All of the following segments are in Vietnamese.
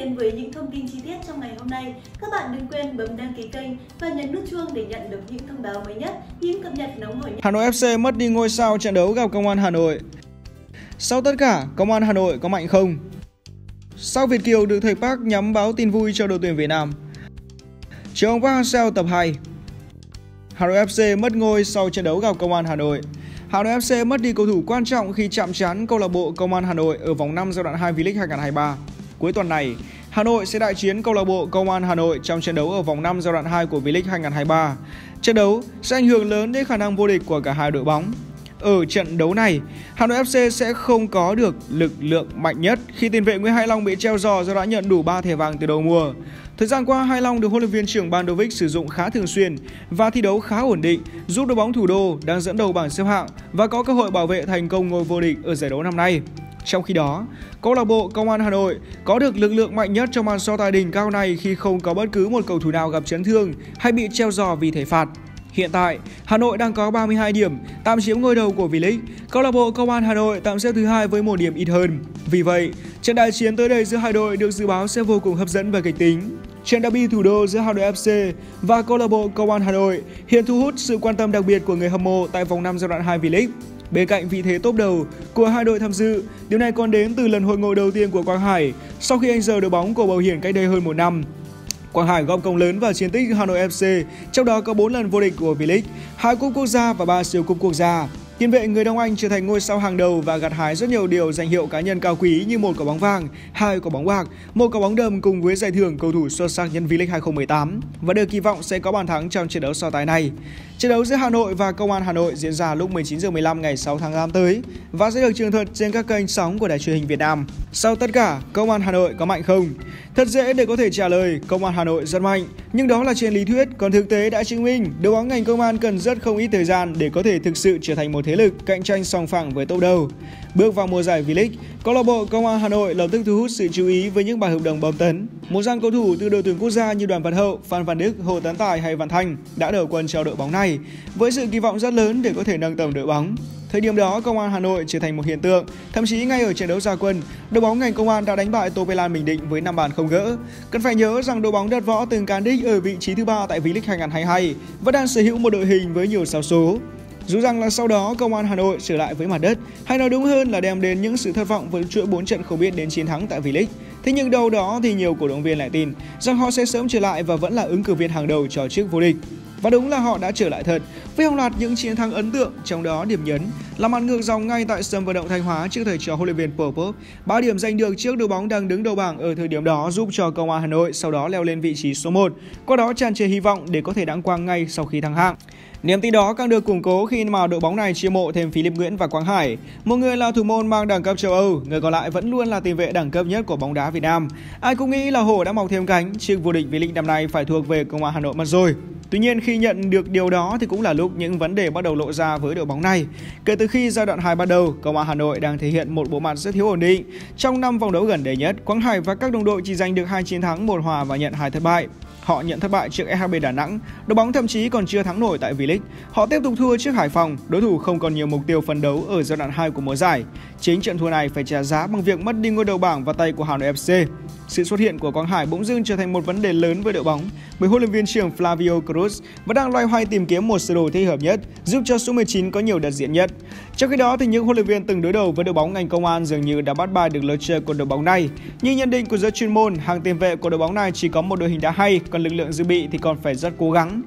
đến với những thông tin chi tiết trong ngày hôm nay, các bạn đừng quên bấm đăng ký kênh và nhấn nút chuông để nhận được những thông báo mới nhất, những cập nhật nóng hổi nhất. Hà Nội FC mất đi ngôi sao trận đấu gặp Công an Hà Nội. Sau tất cả, Công an Hà Nội có mạnh không? Sau Việt Kiều được thầy Park nhắm báo tin vui cho đội tuyển Việt Nam. Trường Park Hang-seo tập 2 Hà Nội FC mất ngôi sau trận đấu gặp Công an Hà Nội. Hà Nội FC mất đi cầu thủ quan trọng khi chạm trán câu lạc bộ Công an Hà Nội ở vòng 5 giai đoạn 2 V-League 2023. Cuối tuần này, Hà Nội sẽ đại chiến câu lạc bộ Công an Hà Nội trong trận đấu ở vòng 5 giai đoạn 2 của V-League 2023. Trận đấu sẽ ảnh hưởng lớn đến khả năng vô địch của cả hai đội bóng. Ở trận đấu này, Hà Nội FC sẽ không có được lực lượng mạnh nhất khi tiền vệ Nguyễn Hải Long bị treo giò do đã nhận đủ 3 thẻ vàng từ đầu mùa. Thời gian qua, Hải Long được huấn luyện viên trưởng Bandovic sử dụng khá thường xuyên và thi đấu khá ổn định, giúp đội bóng thủ đô đang dẫn đầu bảng xếp hạng và có cơ hội bảo vệ thành công ngôi vô địch ở giải đấu năm nay. Trong khi đó, câu lạc bộ Công an Hà Nội có được lực lượng mạnh nhất trong màn so tài đỉnh cao này khi không có bất cứ một cầu thủ nào gặp chấn thương hay bị treo giò vì thể phạt. Hiện tại, Hà Nội đang có 32 điểm, tạm chiếm ngôi đầu của V-League. Câu lạc bộ Công an Hà Nội tạm xếp thứ hai với một điểm ít hơn. Vì vậy, trận đại chiến tới đây giữa hai đội được dự báo sẽ vô cùng hấp dẫn và kịch tính. Trận derby thủ đô giữa Hà Nội FC và câu lạc bộ Công an Hà Nội hiện thu hút sự quan tâm đặc biệt của người hâm mộ tại vòng 5 giai đoạn 2 V-League. Bên cạnh vị thế top đầu của hai đội tham dự, điều này còn đến từ lần hội ngộ đầu tiên của Quang Hải sau khi anh rời đội bóng của Bảo hiển cách đây hơn một năm. Quang Hải góp công lớn vào chiến tích Hà Nội FC, trong đó có 4 lần vô địch của V-League, 2 cúp quốc gia và 3 siêu cúp quốc gia. Tiền vệ người Đông Anh trở thành ngôi sao hàng đầu và gặt hái rất nhiều điều danh hiệu cá nhân cao quý như một quả bóng vàng, hai quả bóng bạc, một quả bóng đầm cùng với giải thưởng cầu thủ xuất sắc nhân V-League 2018 và được kỳ vọng sẽ có bàn thắng trong trận đấu so tài này. Trận đấu giữa Hà Nội và Công an Hà Nội diễn ra lúc 19h15 ngày 6 tháng 5 tới và sẽ được trường thuật trên các kênh sóng của Đài truyền hình Việt Nam. Sau tất cả, Công an Hà Nội có mạnh không? Thật dễ để có thể trả lời, Công an Hà Nội rất mạnh, nhưng đó là trên lý thuyết, còn thực tế đã chứng minh đội bóng ngành công an cần rất không ít thời gian để có thể thực sự trở thành một thế lực cạnh tranh song phẳng với top đầu. Bước vào mùa giải V-League, câu lạc bộ Công an Hà Nội lập tức thu hút sự chú ý với những bài hợp đồng bom tấn. Một dàn cầu thủ từ đội tuyển quốc gia như Đoàn Văn Hậu, Phan Văn Đức, Hồ Tấn Tài hay Văn Thanh đã đầu quân cho đội bóng này với sự kỳ vọng rất lớn để có thể nâng tầm đội bóng. Thời điểm đó, Công an Hà Nội trở thành một hiện tượng. Thậm chí ngay ở trận đấu gia quân, đội bóng ngành công an đã đánh bại Topelan Bình Định với 5 bàn không gỡ. Cần phải nhớ rằng đội bóng đất võ từng cán đích ở vị trí thứ ba tại V-League 2022 và đang sở hữu một đội hình với nhiều sao số. Dù rằng là sau đó Công an Hà Nội trở lại với mặt đất, hay nói đúng hơn là đem đến những sự thất vọng với chuỗi 4 trận không biết đến chiến thắng tại V-League. Thế nhưng đâu đó thì nhiều cổ động viên lại tin rằng họ sẽ sớm trở lại và vẫn là ứng cử viên hàng đầu cho chức vô địch. Và đúng là họ đã trở lại thật với hàng loạt những chiến thắng ấn tượng, trong đó điểm nhấn là màn ngược dòng ngay tại sân vận động Thanh Hóa trước thầy trò huấn luyện viên Popov. Ba điểm giành được trước đội bóng đang đứng đầu bảng ở thời điểm đó giúp cho Công an Hà Nội sau đó leo lên vị trí số 1, qua đó tràn trề hy vọng để có thể đăng quang ngay sau khi thăng hạng. Niềm tin đó càng được củng cố khi mà đội bóng này chiêu mộ thêm Philip Nguyễn và Quang Hải, một người là thủ môn mang đẳng cấp châu Âu, người còn lại vẫn luôn là tiền vệ đẳng cấp nhất của bóng đá Việt Nam. Ai cũng nghĩ là hổ đã mọc thêm cánh, chiếc vô địch V-League năm nay phải thuộc về Công an Hà Nội mất rồi. Tuy nhiên khi nhận được điều đó thì cũng là lúc những vấn đề bắt đầu lộ ra với đội bóng này. Kể từ khi giai đoạn 2 bắt đầu, Công an Hà Nội đang thể hiện một bộ mặt rất thiếu ổn định. Trong năm vòng đấu gần đây nhất, Quang Hải và các đồng đội chỉ giành được hai chiến thắng, một hòa và nhận hai thất bại. Họ nhận thất bại trước EHB Đà Nẵng, đội bóng thậm chí còn chưa thắng nổi tại V-League. Họ tiếp tục thua trước Hải Phòng, đối thủ không còn nhiều mục tiêu phấn đấu ở giai đoạn 2 của mùa giải. Chính trận thua này phải trả giá bằng việc mất đi ngôi đầu bảng vào tay của Hà Nội FC. Sự xuất hiện của Quang Hải bỗng dưng trở thành một vấn đề lớn với đội bóng, bởi huấn luyện viên trưởng Flavio Cruz vẫn đang loay hoay tìm kiếm một sơ đồ thích hợp nhất, giúp cho số 19 có nhiều đợt diện nhất. Trong khi đó thì những huấn luyện viên từng đối đầu với đội bóng ngành công an dường như đã bắt bài được lối chơi của đội bóng này. Như nhận định của giới chuyên môn, hàng tiền vệ của đội bóng này chỉ có một đội hình đá hay, còn lực lượng dự bị thì còn phải rất cố gắng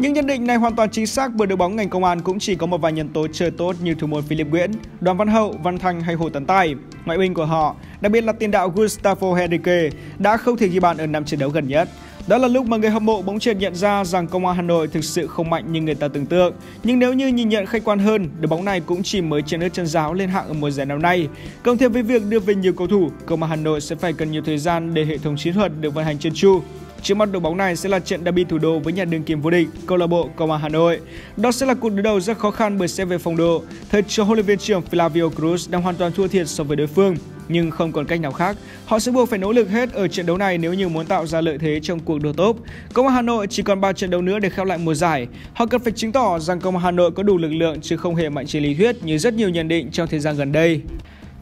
những nhận định này hoàn toàn chính xác bởi đội bóng ngành công an cũng chỉ có một vài nhân tố chơi tốt như thủ môn Philip Nguyễn, Đoàn Văn Hậu, Văn Thanh hay Hồ Tấn Tài. Ngoại binh của họ, đặc biệt là tiền đạo Gustavo Henrique đã không thể ghi bàn ở năm trận đấu gần nhất. Đó là lúc mà người hâm mộ bóng chuyền nhận ra rằng công an Hà Nội thực sự không mạnh như người ta tưởng tượng. Nhưng nếu như nhìn nhận khách quan hơn, đội bóng này cũng chỉ mới trên nước chân giáo lên hạng ở mùa giải năm nay. Cộng thêm với việc đưa về nhiều cầu thủ, công an Hà Nội sẽ phải cần nhiều thời gian để hệ thống chiến thuật được vận hành chân chu. Trước mắt đội bóng này sẽ là trận derby thủ đô với nhà đương kim vô địch câu lạc bộ Công an Hà Nội. Đó sẽ là cuộc đối đầu rất khó khăn bởi xét về phong độ. Thầy trò huấn luyện viên trưởng Flavio Cruz đang hoàn toàn thua thiệt so với đối phương, nhưng không còn cách nào khác. Họ sẽ buộc phải nỗ lực hết ở trận đấu này nếu như muốn tạo ra lợi thế trong cuộc đua top. Công an Hà Nội chỉ còn 3 trận đấu nữa để khép lại mùa giải. Họ cần phải chứng tỏ rằng Công an Hà Nội có đủ lực lượng chứ không hề mạnh trên lý thuyết như rất nhiều nhận định trong thời gian gần đây.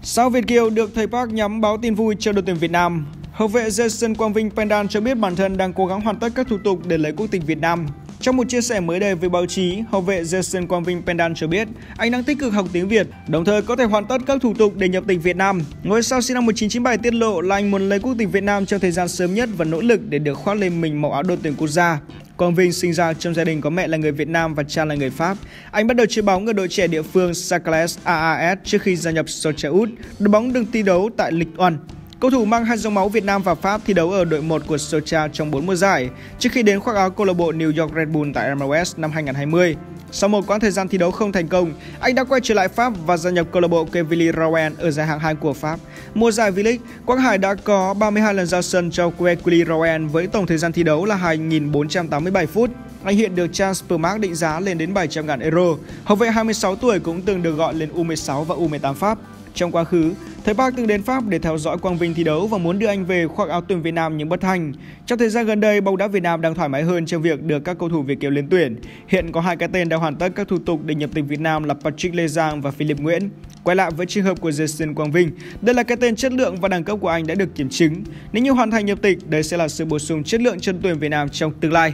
Sau Việt Kiều được thầy Park nhắm báo tin vui cho đội tuyển Việt Nam, Hậu vệ Jason Quang Vinh Pendan cho biết bản thân đang cố gắng hoàn tất các thủ tục để lấy quốc tịch Việt Nam. Trong một chia sẻ mới đây với báo chí, hậu vệ Jason Quang Vinh Pendan cho biết anh đang tích cực học tiếng Việt, đồng thời có thể hoàn tất các thủ tục để nhập tịch Việt Nam. Ngôi sao sinh năm 1997 tiết lộ là anh muốn lấy quốc tịch Việt Nam trong thời gian sớm nhất và nỗ lực để được khoác lên mình màu áo đội tuyển quốc gia. Quang Vinh sinh ra trong gia đình có mẹ là người Việt Nam và cha là người Pháp. Anh bắt đầu chơi bóng ở đội trẻ địa phương Sacles AAS trước khi gia nhập Sochaux, đội bóng được thi đấu tại Ligue 1. Cầu thủ mang hai dòng máu Việt Nam và Pháp thi đấu ở đội 1 của Socha trong 4 mùa giải, trước khi đến khoác áo câu lạc bộ New York Red Bull tại MLS năm 2020. Sau một quãng thời gian thi đấu không thành công, anh đã quay trở lại Pháp và gia nhập câu lạc bộ Quevilly Rouen ở giải hạng 2 của Pháp. Mùa giải V-League, Quang Hải đã có 32 lần ra sân cho Quevilly Rouen với tổng thời gian thi đấu là 2.487 phút. Anh hiện được Transfermarkt định giá lên đến 700.000 euro. Hậu vệ 26 tuổi cũng từng được gọi lên U16 và U18 Pháp. Trong quá khứ, Thầy Park từng đến Pháp để theo dõi Quang Vinh thi đấu và muốn đưa anh về khoác áo tuyển Việt Nam nhưng bất thành. Trong thời gian gần đây, bóng đá Việt Nam đang thoải mái hơn trong việc đưa các cầu thủ Việt kiều lên tuyển. Hiện có hai cái tên đã hoàn tất các thủ tục để nhập tịch Việt Nam là Patrick Lê Giang và Philip Nguyễn. Quay lại với trường hợp của Jason Quang Vinh, đây là cái tên chất lượng và đẳng cấp của anh đã được kiểm chứng. Nếu như hoàn thành nhập tịch, đây sẽ là sự bổ sung chất lượng chân tuyển Việt Nam trong tương lai.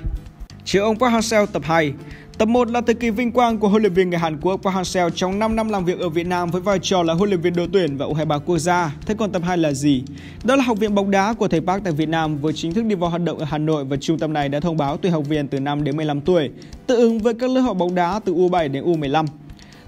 Chiều ông Park Hang-seo tập 2 Tập 1 là thời kỳ vinh quang của huấn luyện viên người Hàn Quốc Park Hang-seo trong 5 năm làm việc ở Việt Nam với vai trò là huấn luyện viên đội tuyển và U23 quốc gia. Thế còn tập 2 là gì? Đó là học viện bóng đá của thầy Park tại Việt Nam vừa chính thức đi vào hoạt động ở Hà Nội và trung tâm này đã thông báo tuyển học viên từ 5 đến 15 tuổi, tương ứng với các lớp học bóng đá từ U7 đến U15.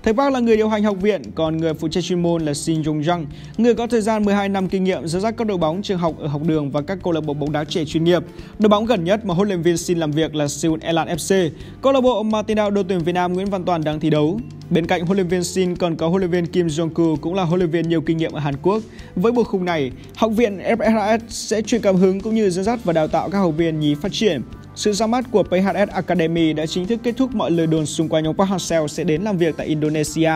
Thầy Park là người điều hành học viện, còn người phụ trách chuyên môn là Shin Jong Jung, người có thời gian 12 năm kinh nghiệm dẫn dắt các đội bóng trường học ở học đường và các câu lạc bộ bóng đá trẻ chuyên nghiệp. Đội bóng gần nhất mà huấn luyện viên Shin làm việc là Seoul Elan FC, câu lạc bộ mà tiền đạo đội tuyển Việt Nam Nguyễn Văn Toàn đang thi đấu. Bên cạnh huấn luyện viên Shin còn có huấn luyện viên Kim Jong Koo cũng là huấn luyện viên nhiều kinh nghiệm ở Hàn Quốc. Với bộ khung này, học viện FRS sẽ truyền cảm hứng cũng như dẫn dắt và đào tạo các học viên nhí phát triển. Sự ra mắt của PHS Academy đã chính thức kết thúc mọi lời đồn xung quanh ông Park Hang-seo sẽ đến làm việc tại Indonesia.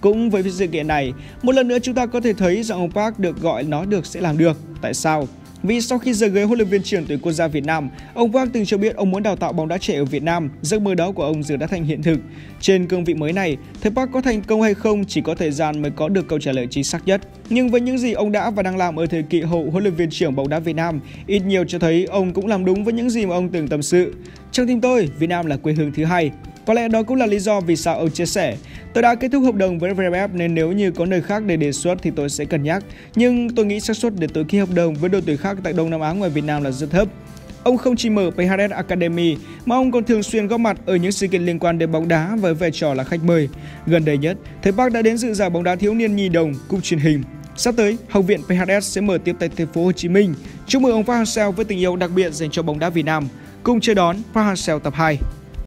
Cũng với sự kiện này, một lần nữa chúng ta có thể thấy rằng ông Park được gọi nói được sẽ làm được. Tại sao? Vì sau khi rời ghế huấn luyện viên trưởng tuyển quốc gia Việt Nam, ông Park từng cho biết ông muốn đào tạo bóng đá trẻ ở Việt Nam. Giấc mơ đó của ông giờ đã thành hiện thực. Trên cương vị mới này, thầy Park có thành công hay không chỉ có thời gian mới có được câu trả lời chính xác nhất. Nhưng với những gì ông đã và đang làm ở thời kỳ hậu huấn luyện viên trưởng bóng đá Việt Nam, ít nhiều cho thấy ông cũng làm đúng với những gì mà ông từng tâm sự. Trong tim tôi, Việt Nam là quê hương thứ hai. Có lẽ đó cũng là lý do vì sao ông chia sẻ Tôi đã kết thúc hợp đồng với VFF nên nếu như có nơi khác để đề xuất thì tôi sẽ cân nhắc. Nhưng tôi nghĩ xác suất để tôi ký hợp đồng với đội tuyển khác tại Đông Nam Á ngoài Việt Nam là rất thấp. Ông không chỉ mở PHS Academy mà ông còn thường xuyên góp mặt ở những sự kiện liên quan đến bóng đá với vai trò là khách mời. Gần đây nhất, thầy Park đã đến dự giải bóng đá thiếu niên nhi đồng cúp truyền hình. Sắp tới, học viện PHS sẽ mở tiếp tại thành phố Hồ Chí Minh. Chúc mừng ông Park Hang-seo với tình yêu đặc biệt dành cho bóng đá Việt Nam. Cùng chờ đón Park Hang-seo tập 2.